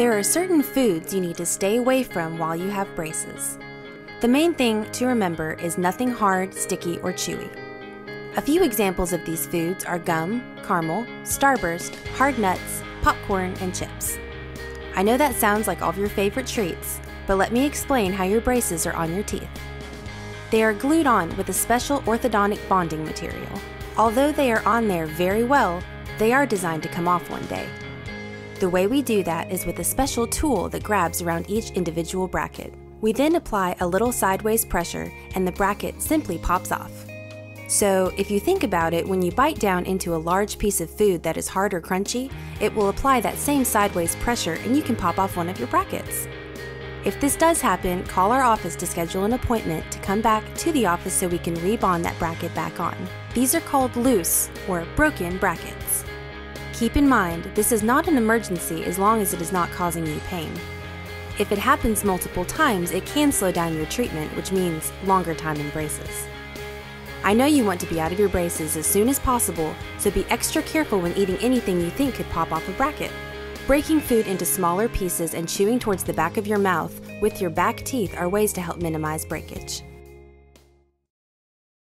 There are certain foods you need to stay away from while you have braces. The main thing to remember is nothing hard, sticky, or chewy. A few examples of these foods are gum, caramel, starburst, hard nuts, popcorn, and chips. I know that sounds like all of your favorite treats, but let me explain how your braces are on your teeth. They are glued on with a special orthodontic bonding material. Although they are on there very well, they are designed to come off one day. The way we do that is with a special tool that grabs around each individual bracket. We then apply a little sideways pressure and the bracket simply pops off. So, if you think about it, when you bite down into a large piece of food that is hard or crunchy, it will apply that same sideways pressure and you can pop off one of your brackets. If this does happen, call our office to schedule an appointment to come back to the office so we can rebond that bracket back on. These are called loose or broken brackets. Keep in mind, this is not an emergency as long as it is not causing you pain. If it happens multiple times, it can slow down your treatment, which means longer time in braces. I know you want to be out of your braces as soon as possible, so be extra careful when eating anything you think could pop off a bracket. Breaking food into smaller pieces and chewing towards the back of your mouth with your back teeth are ways to help minimize breakage.